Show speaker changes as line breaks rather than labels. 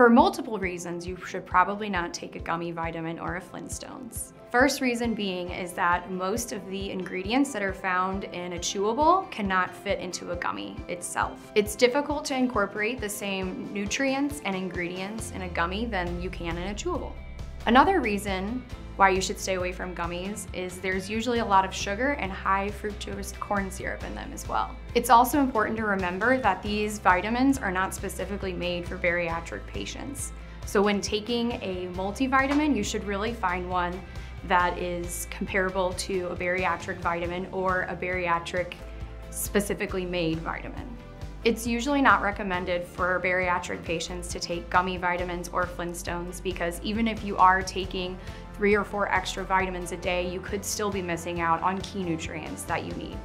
For multiple reasons, you should probably not take a gummy vitamin or a Flintstones. First reason being is that most of the ingredients that are found in a chewable cannot fit into a gummy itself. It's difficult to incorporate the same nutrients and ingredients in a gummy than you can in a chewable. Another reason why you should stay away from gummies is there's usually a lot of sugar and high fructose corn syrup in them as well. It's also important to remember that these vitamins are not specifically made for bariatric patients. So when taking a multivitamin, you should really find one that is comparable to a bariatric vitamin or a bariatric specifically made vitamin. It's usually not recommended for bariatric patients to take gummy vitamins or Flintstones because even if you are taking three or four extra vitamins a day, you could still be missing out on key nutrients that you need.